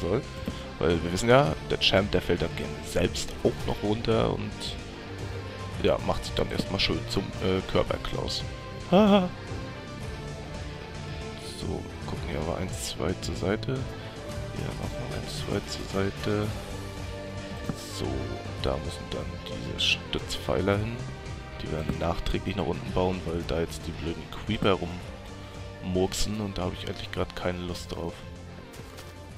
soll. Weil wir wissen ja, der Champ, der fällt dann selbst auch noch runter und ja, macht sich dann erstmal schön zum äh, Körperklaus. Haha. so, gucken hier aber eins, zwei zur Seite. Hier nochmal eins, zwei zur Seite. So, da müssen dann diese Stützpfeiler hin. Die werden nachträglich nach unten bauen, weil da jetzt die blöden Creeper rummurksen und da habe ich eigentlich gerade keine Lust drauf.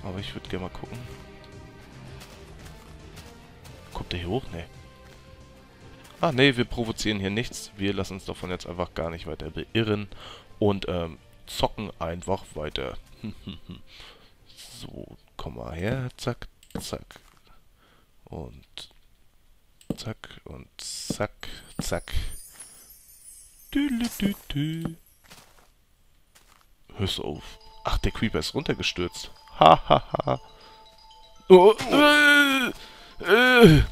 Aber ich würde gerne mal gucken. Kommt der hier hoch? Nee. Ah, nee, wir provozieren hier nichts. Wir lassen uns davon jetzt einfach gar nicht weiter beirren und ähm, zocken einfach weiter. so, komm mal her. Zack, zack. Und zack und zack, zack. Dü Hörst auf. Ach, der Creeper ist runtergestürzt. Ha. Oh, äh, äh.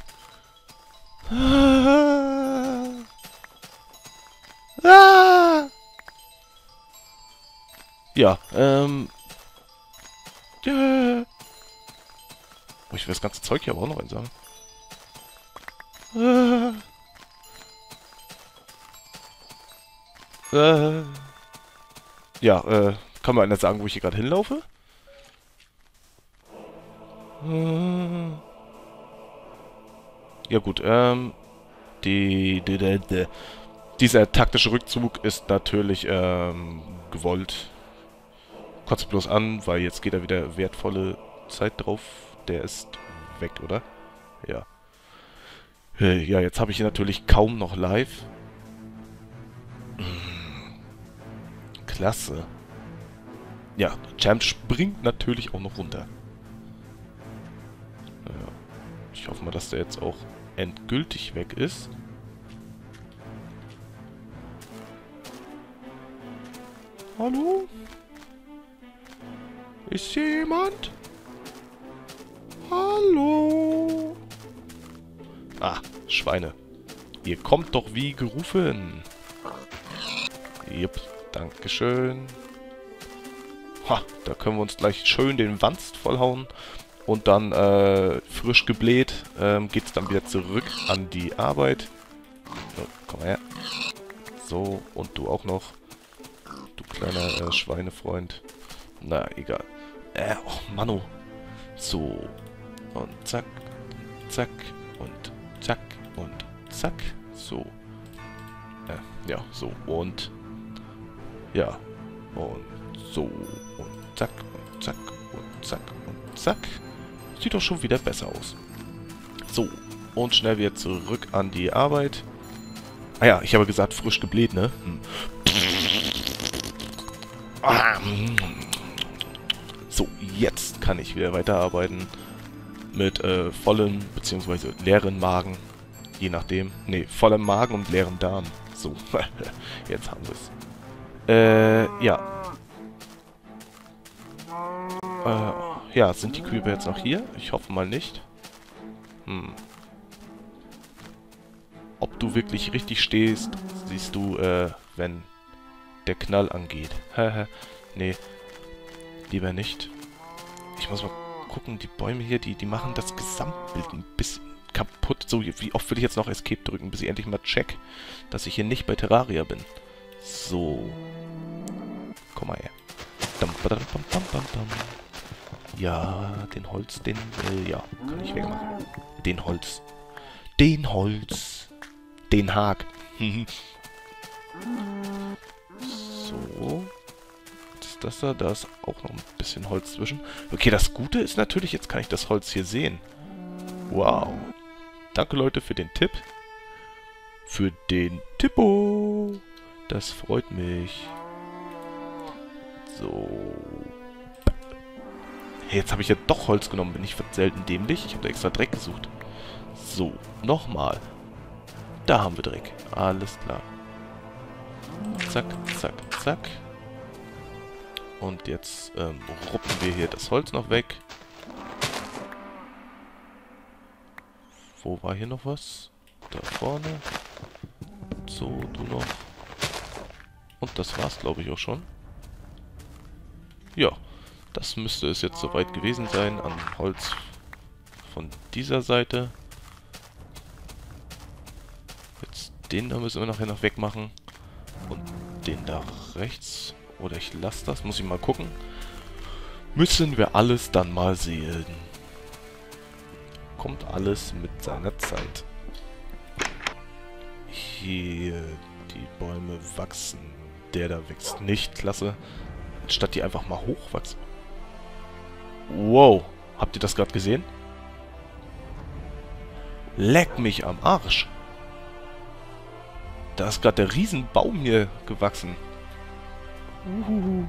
Ah. Ja, ähm. Ja. Oh, ich will das ganze Zeug hier aber auch noch einsammeln. Ah. Äh. Ja, äh, kann mir einer sagen, wo ich hier gerade hinlaufe? Ja gut, ähm, die, die, die, die, dieser taktische Rückzug ist natürlich ähm, gewollt. Kotzt bloß an, weil jetzt geht er wieder wertvolle Zeit drauf. Der ist weg, oder? Ja. Äh, ja, jetzt habe ich ihn natürlich kaum noch live. Klasse. Ja, Champ springt natürlich auch noch runter. Ich hoffe mal, dass der jetzt auch endgültig weg ist. Hallo? Ist hier jemand? Hallo? Ah, Schweine. Ihr kommt doch wie gerufen. Jupp, Dankeschön. Ha, da können wir uns gleich schön den Wanst vollhauen. Und dann äh, frisch gebläht ähm, geht es dann wieder zurück an die Arbeit. So, komm her. So, und du auch noch. Du kleiner äh, Schweinefreund. Na, egal. Äh, oh, Manu. So. Und zack. Zack. Und zack. Und zack. So. Äh, ja, so. Und. Ja. Und so. Und zack. Und zack. Und zack. Und zack. Sieht doch schon wieder besser aus. So, und schnell wieder zurück an die Arbeit. Ah ja, ich habe gesagt, frisch gebläht, ne? Hm. So, jetzt kann ich wieder weiterarbeiten. Mit äh, vollem bzw. leeren Magen. Je nachdem. Ne, vollem Magen und leeren Darm. So, jetzt haben wir es. Äh, ja. Äh, ja, sind die Kühe jetzt noch hier? Ich hoffe mal nicht. Hm. Ob du wirklich richtig stehst, siehst du, äh, wenn der Knall angeht. Nee. Lieber nicht. Ich muss mal gucken, die Bäume hier, die, die machen das Gesamtbild ein bisschen kaputt. So, wie oft will ich jetzt noch Escape drücken, bis ich endlich mal check, dass ich hier nicht bei Terraria bin. So. Komm mal her. Dum, badam, bam, bam, bam, bam. Ja, den Holz, den, äh, ja, kann ich wegmachen. Den Holz. Den Holz. Den Hag. so. Was ist das da? Da ist auch noch ein bisschen Holz zwischen. Okay, das Gute ist natürlich, jetzt kann ich das Holz hier sehen. Wow. Danke, Leute, für den Tipp. Für den Tippo. Das freut mich. So. Hey, jetzt habe ich ja doch Holz genommen. Bin ich selten dämlich? Ich habe da extra Dreck gesucht. So, nochmal. Da haben wir Dreck. Alles klar. Zack, zack, zack. Und jetzt ähm, ruppen wir hier das Holz noch weg. Wo war hier noch was? Da vorne. So, du noch. Und das war's, glaube ich, auch schon. Ja. Das müsste es jetzt soweit gewesen sein an Holz von dieser Seite. Jetzt den da müssen wir nachher noch wegmachen. Und den da rechts. Oder ich lasse das, muss ich mal gucken. Müssen wir alles dann mal sehen. Kommt alles mit seiner Zeit. Hier, die Bäume wachsen. Der da wächst nicht, klasse. Anstatt die einfach mal hochwachsen. Wow, habt ihr das gerade gesehen? Leck mich am Arsch. Da ist gerade der Riesenbaum hier gewachsen. Uhuhu.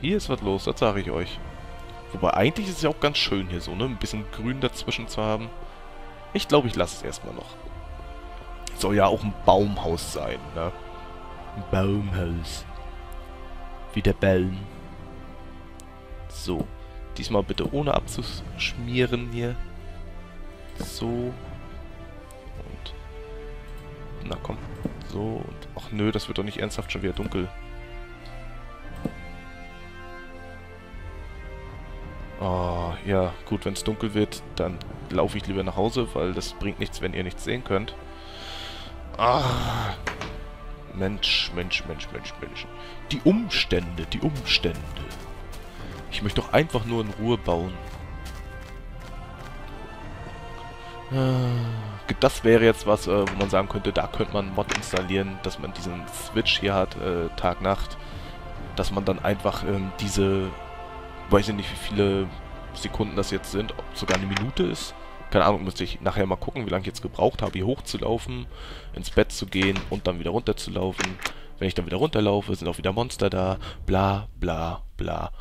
Hier ist was los, das sage ich euch. Wobei eigentlich ist es ja auch ganz schön hier so, ne? Ein bisschen Grün dazwischen zu haben. Ich glaube, ich lasse es erstmal noch. Soll ja auch ein Baumhaus sein, ne? Ein Baumhaus. Wie der Baum. So. Diesmal bitte ohne abzuschmieren hier. So. Und. Na komm. So. Und. Ach nö, das wird doch nicht ernsthaft schon wieder dunkel. Oh, ja, gut, wenn es dunkel wird, dann laufe ich lieber nach Hause, weil das bringt nichts, wenn ihr nichts sehen könnt. Ah, Mensch, Mensch, Mensch, Mensch, Mensch. Die Umstände, die Umstände. Ich möchte doch einfach nur in Ruhe bauen. Ah, das wäre jetzt was, äh, wo man sagen könnte, da könnte man einen Mod installieren, dass man diesen Switch hier hat, äh, Tag-Nacht. Dass man dann einfach ähm, diese weiß ich nicht, wie viele Sekunden das jetzt sind, ob sogar eine Minute ist. Keine Ahnung, müsste ich nachher mal gucken, wie lange ich jetzt gebraucht habe, hier hochzulaufen, ins Bett zu gehen und dann wieder runterzulaufen. Wenn ich dann wieder runterlaufe, sind auch wieder Monster da. Bla, bla, bla.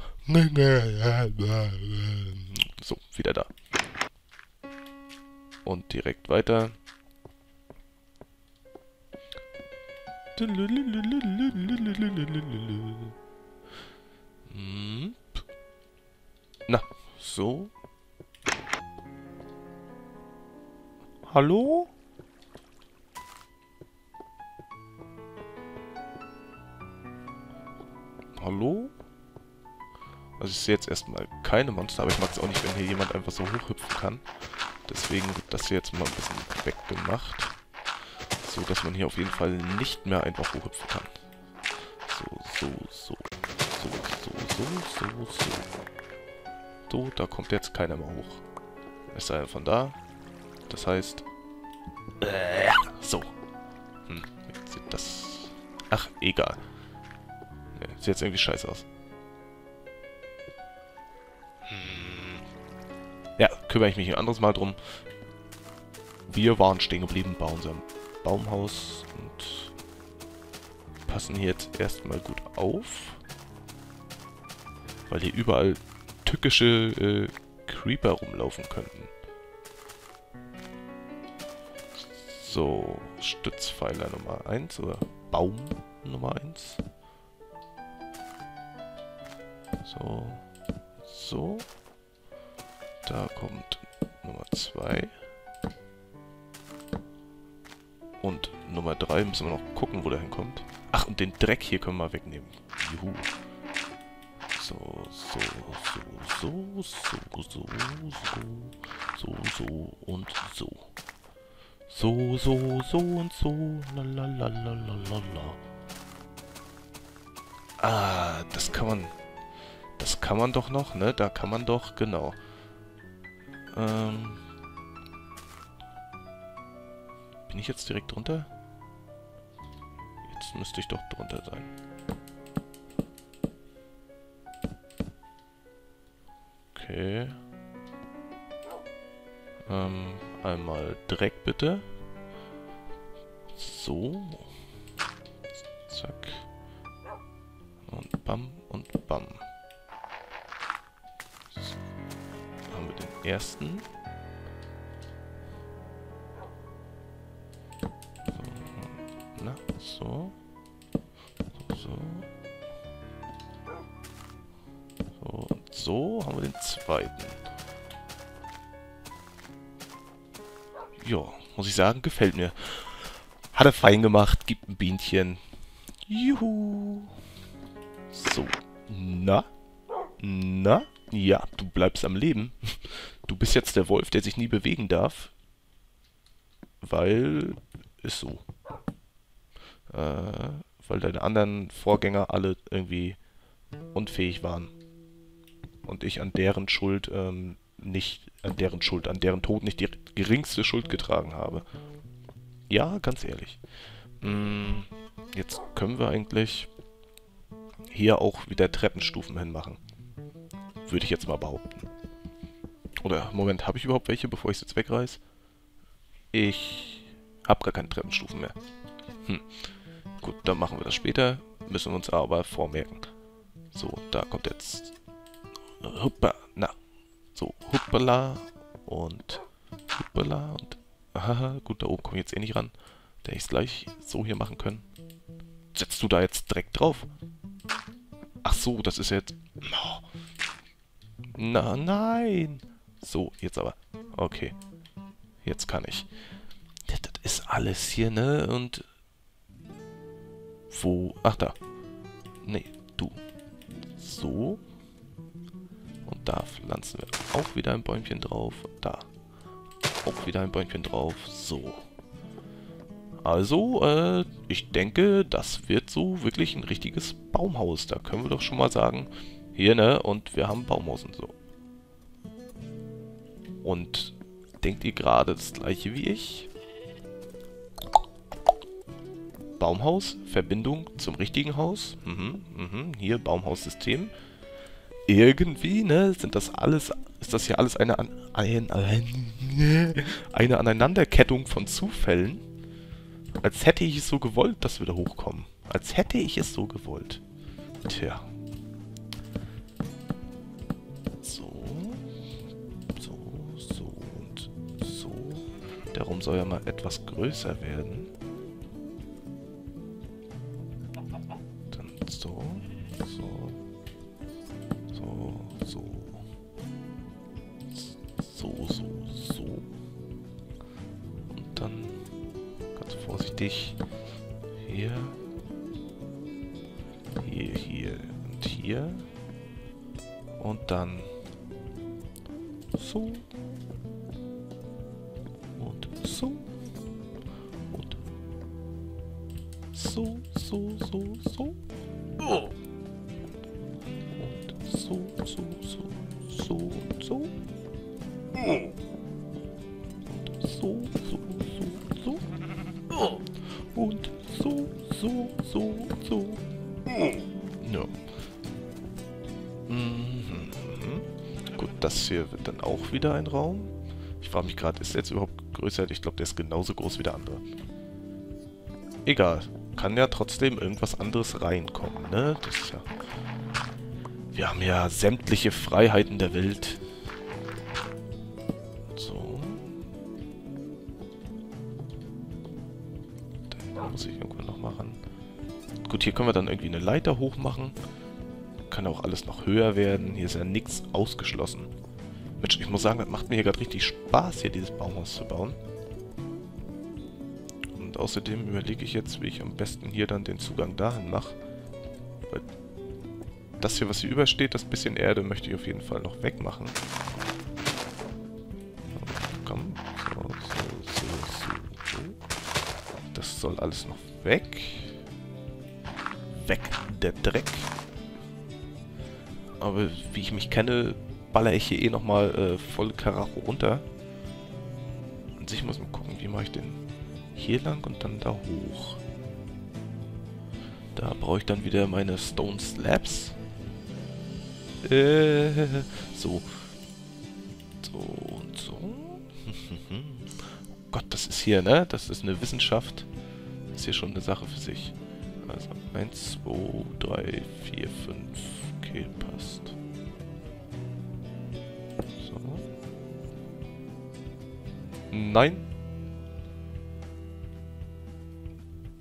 So, wieder da. Und direkt weiter. Na, so. Hallo? Hallo? Also ich sehe jetzt erstmal keine Monster, aber ich mag es auch nicht, wenn hier jemand einfach so hochhüpfen kann. Deswegen wird das hier jetzt mal ein bisschen weggemacht. So, dass man hier auf jeden Fall nicht mehr einfach hochhüpfen kann. So, so, so. So, so, so, so, so. So, da kommt jetzt keiner mehr hoch. Es sei denn von da. Das heißt... Äh, so. Hm, jetzt sieht das... Ach, egal. Nee, sieht jetzt irgendwie scheiße aus. Ja, kümmere ich mich ein anderes Mal drum. Wir waren stehen geblieben bei unserem Baumhaus und passen hier jetzt erstmal gut auf. Weil hier überall tückische äh, Creeper rumlaufen könnten. So, Stützpfeiler Nummer 1 oder Baum Nummer 1. So, so. Da kommt Nummer 2. Und Nummer 3 müssen wir noch gucken, wo der hinkommt. Ach, und den Dreck hier können wir wegnehmen. Juhu. So, so, so, so, so, so, so, so, so und so. So, so, so und so. Lalalalalalala. Ah, das kann man... Das kann man doch noch, ne? Da kann man doch, genau. Ähm... Bin ich jetzt direkt drunter? Jetzt müsste ich doch drunter sein. Okay. Ähm, einmal Dreck bitte. So. Zack. Und bam und bam. Ersten. So. Na, so. So. So, haben wir den zweiten. Ja, muss ich sagen, gefällt mir. Hat er fein gemacht, gibt ein Bienchen. Juhu. So, na? Na? Ja, du bleibst am Leben. Du bist jetzt der Wolf, der sich nie bewegen darf. Weil... Ist so. Äh, weil deine anderen Vorgänger alle irgendwie unfähig waren. Und ich an deren Schuld ähm, nicht... An deren Schuld, an deren Tod nicht die geringste Schuld getragen habe. Ja, ganz ehrlich. Hm, jetzt können wir eigentlich hier auch wieder Treppenstufen hinmachen. Würde ich jetzt mal behaupten. Oder, Moment, habe ich überhaupt welche, bevor ich es jetzt wegreiß? Ich habe gar keine Treppenstufen mehr. Hm. Gut, dann machen wir das später. Müssen wir uns aber vormerken. So, da kommt jetzt... Huppa, na. So, huppala und huppala und... Aha, gut, da oben komme ich jetzt eh nicht ran. Da ich es gleich so hier machen können. Setzt du da jetzt direkt drauf? Ach so, das ist jetzt... Oh. Na, nein. So, jetzt aber. Okay. Jetzt kann ich. Das, das ist alles hier, ne? Und... Wo? Ach, da. Nee, du. So. Und da pflanzen wir auch wieder ein Bäumchen drauf. Da. Auch wieder ein Bäumchen drauf. So. Also, äh, ich denke, das wird so wirklich ein richtiges Baumhaus. Da können wir doch schon mal sagen, hier, ne, und wir haben Baumhaus und so. Und denkt ihr gerade das gleiche wie ich? Baumhaus, Verbindung zum richtigen Haus. Mhm, mhm, hier Baumhaussystem. Irgendwie, ne, sind das alles, ist das hier alles eine, ein, ein, eine Aneinanderkettung von Zufällen? Als hätte ich es so gewollt, dass wir da hochkommen. Als hätte ich es so gewollt. Tja. Soll ja mal etwas größer werden. So. Und so, so, so, so. Oh. Und so, so, so, so und so. Oh. Und so, so, so, so. Und so, so, so, so. Ja. Mhm. Gut, das hier wird dann auch wieder ein Raum. Ich frage mich gerade, ist der jetzt überhaupt größer? Ich glaube, der ist genauso groß wie der andere. Egal. Kann ja trotzdem irgendwas anderes reinkommen, ne? Das ist ja... Wir haben ja sämtliche Freiheiten der Welt. muss ich irgendwann noch machen. Gut, hier können wir dann irgendwie eine Leiter hochmachen. Kann auch alles noch höher werden. Hier ist ja nichts ausgeschlossen. Mensch, ich muss sagen, das macht mir hier gerade richtig Spaß, hier dieses Baumhaus zu bauen. Und außerdem überlege ich jetzt, wie ich am besten hier dann den Zugang dahin mache. Weil das hier, was hier übersteht, das bisschen Erde, möchte ich auf jeden Fall noch wegmachen. Komm, so, so, so, so, so. Das soll alles noch weg. Weg, der Dreck. Aber wie ich mich kenne, baller ich hier eh nochmal äh, voll Karacho runter. Und ich muss mal gucken, wie mache ich den hier lang und dann da hoch. Da brauche ich dann wieder meine Stone Slabs. Äh, so. So und so. oh Gott, das ist hier, ne? Das ist eine Wissenschaft ist hier schon eine Sache für sich. Also 1, 2, 3, 4, 5. Okay, passt. So. Nein.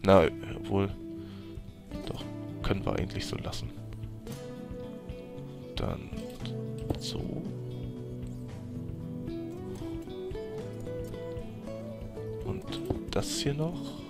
Na, wohl. Doch, können wir eigentlich so lassen. Dann so. Und das hier noch.